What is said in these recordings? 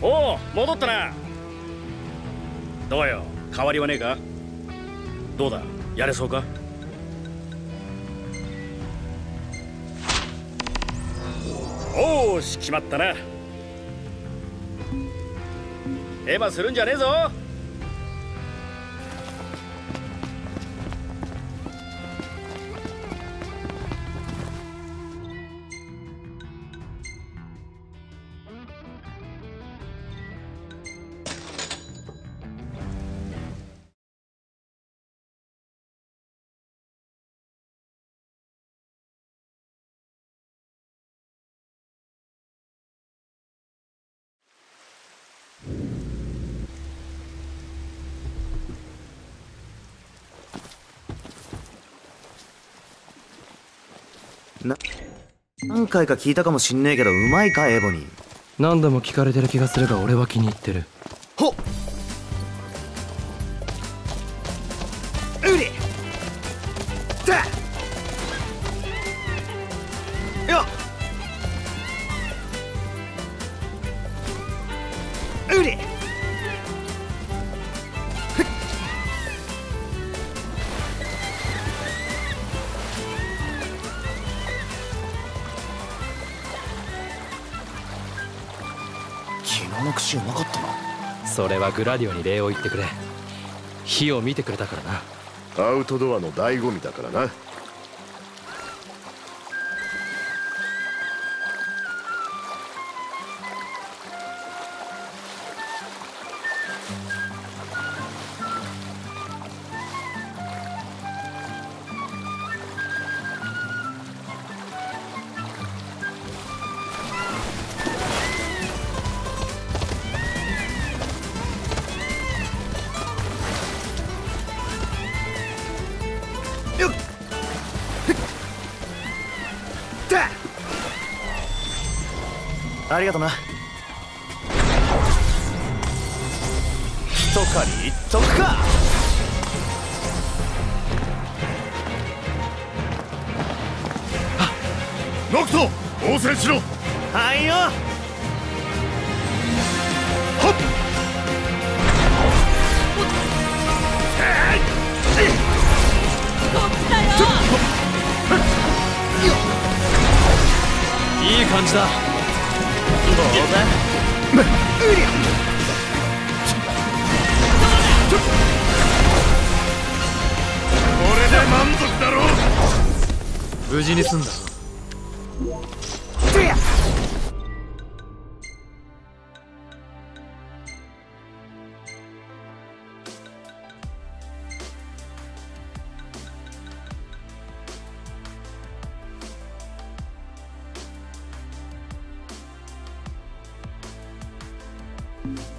おお戻ったな。どうよ変わりはねえか？どうだやれそうか？おおし決まったな。エヴァするんじゃねえぞ。な何回か聞いたかもしんねえけどうまいかエボニー。何度も聞かれてる気がするが俺は気に入ってる。ほっ。うり昨日の串うまかったな。それはグラディオに礼を言ってくれ。火を見てくれたからな。アウトドアの醍醐味だからなありがとな。一狩りいっとくか。ノクト応戦しろ。はいよ。ほっ。いい感じだ無事に済んだ Bye.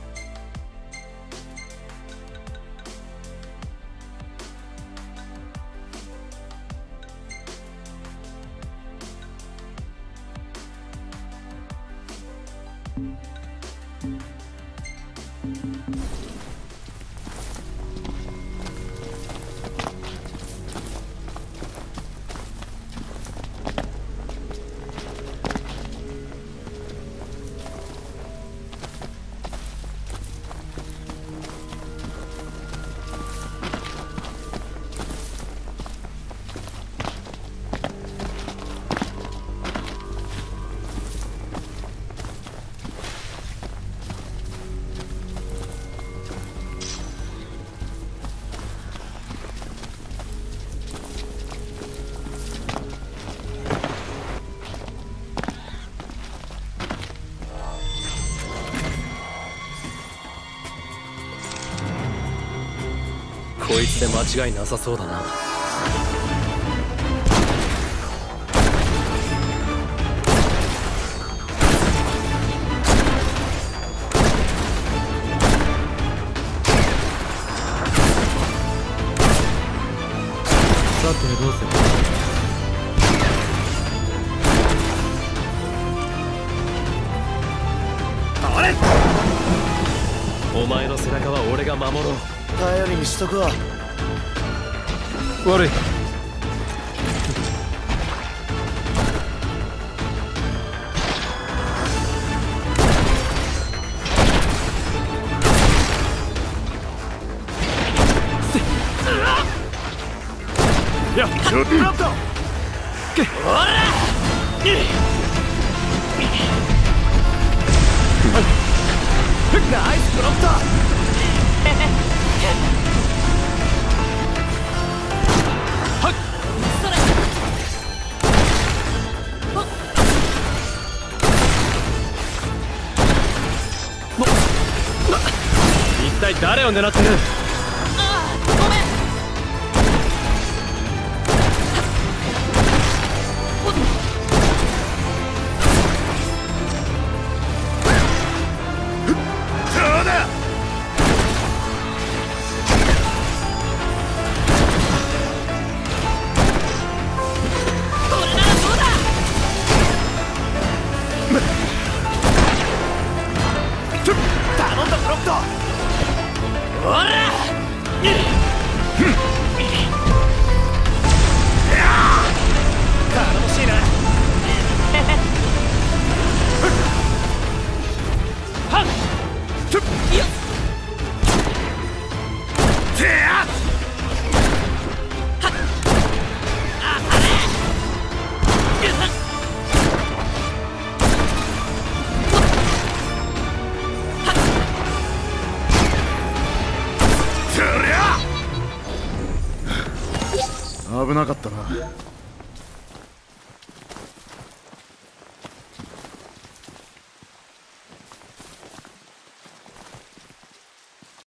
こいつで間違いなさそうだな。さてどうする？あれ？お前の背中は俺が守ろう頼りにしとくわ。悪い。やっちょっと。ほら。ナイスプロンプト一体誰を狙ってる？頼んだプロ危なかったな。